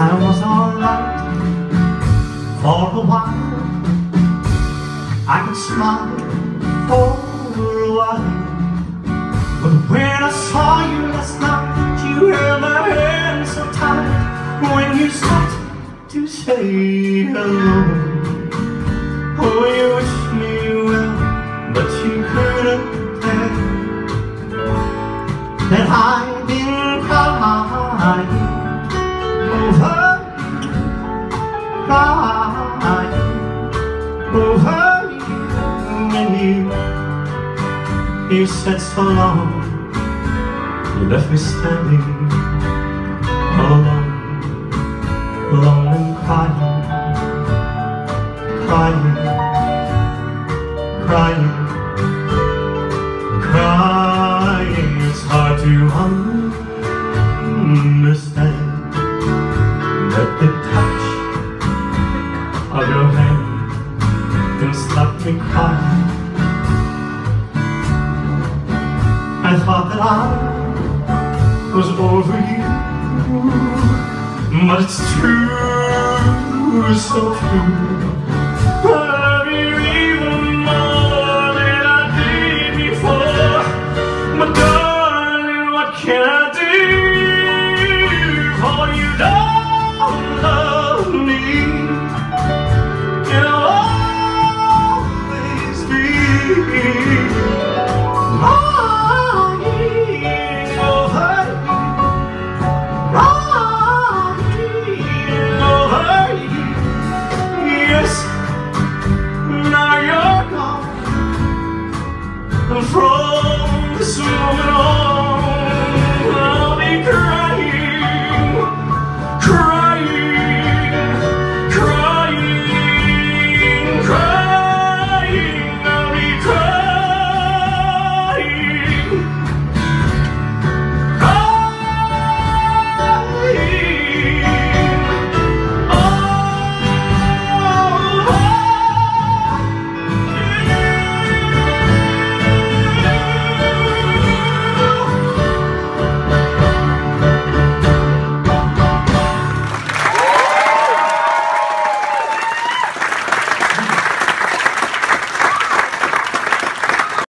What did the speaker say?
I was alright for a while. I could smile for a while. But when I saw you last night, you held my hand so tight. When you stopped to say hello, oh, you wished me well, but you couldn't tell that I've been crying crying over you and you. You said so long, you left me standing alone, alone and crying, crying, crying. Can stop me crying. I thought that I was over you, but it's true, so true. from this moment on, I'll be crying.